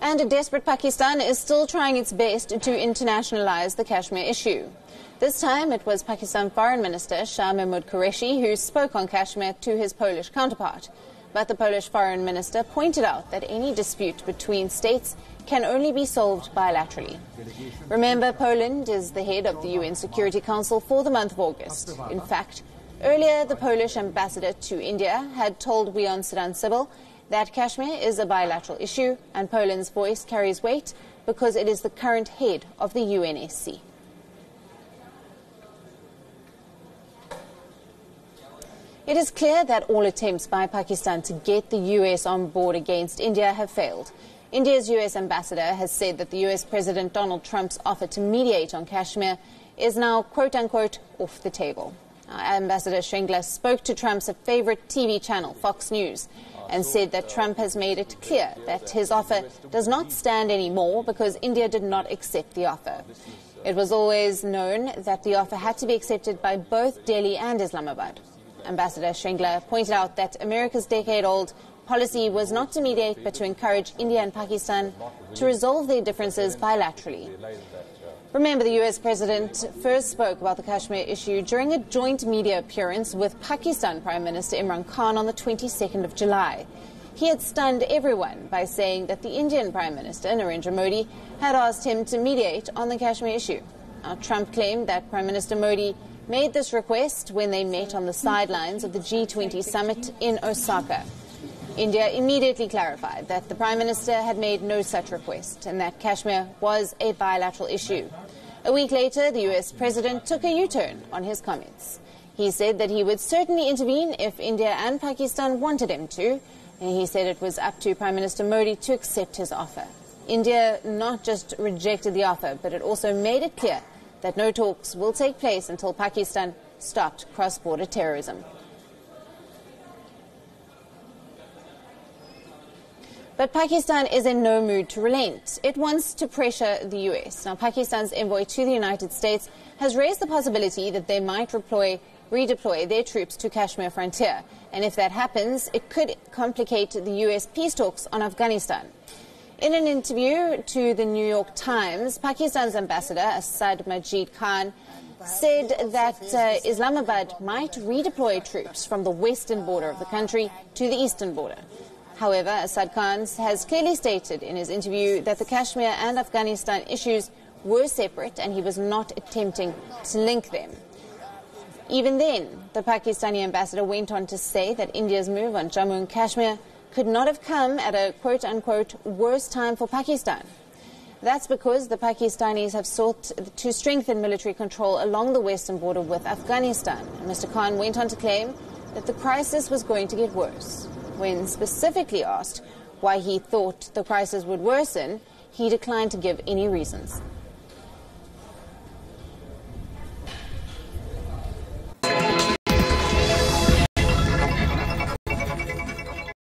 And a desperate Pakistan is still trying its best to internationalize the Kashmir issue. This time it was Pakistan Foreign Minister Shah Mehmood Qureshi who spoke on Kashmir to his Polish counterpart. But the Polish Foreign Minister pointed out that any dispute between states can only be solved bilaterally. Remember, Poland is the head of the UN Security Council for the month of August. In fact, earlier the Polish ambassador to India had told WION Sidhant Sibal that Kashmir is a bilateral issue and Poland's voice carries weight because it is the current head of the UNSC. It is clear that all attempts by Pakistan to get the US on board against India have failed. India's US ambassador has said that the US President Donald Trump's offer to mediate on Kashmir is now, quote unquote, off the table. Uh, ambassador Shringla spoke to Trump's favorite TV channel, Fox News, and said that Trump has made it clear that his offer does not stand anymore because India did not accept the offer. It was always known that the offer had to be accepted by both Delhi and Islamabad. Ambassador Shringla pointed out that America's decade-old policy was not to mediate but to encourage India and Pakistan to resolve their differences bilaterally. Remember, the US president first spoke about the Kashmir issue during a joint media appearance with Pakistan Prime Minister Imran Khan on the 22nd of July. He had stunned everyone by saying that the Indian Prime Minister, Narendra Modi, had asked him to mediate on the Kashmir issue. Now, Trump claimed that Prime Minister Modi made this request when they met on the sidelines of the G20 summit in Osaka. India immediately clarified that the Prime Minister had made no such request and that Kashmir was a bilateral issue. A week later, the US President took a U-turn on his comments. He said that he would certainly intervene if India and Pakistan wanted him to, and he said it was up to Prime Minister Modi to accept his offer. India not just rejected the offer, but it also made it clear that no talks will take place until Pakistan stopped cross-border terrorism. But Pakistan is in no mood to relent. It wants to pressure the US. Now, Pakistan's envoy to the United States has raised the possibility that they might redeploy, redeploy their troops to Kashmir frontier. And if that happens, it could complicate the US peace talks on Afghanistan. In an interview to the New York Times, Pakistan's ambassador, Asad Majeed Khan, said that uh, Islamabad might redeploy troops from the western border of the country to the eastern border. However, Asad Khan has clearly stated in his interview that the Kashmir and Afghanistan issues were separate and he was not attempting to link them. Even then, the Pakistani ambassador went on to say that India's move on Jammu and Kashmir could not have come at a quote unquote worse time for Pakistan. That's because the Pakistanis have sought to strengthen military control along the western border with Afghanistan. And Mr. Khan went on to claim that the crisis was going to get worse. When specifically asked why he thought the crisis would worsen, he declined to give any reasons.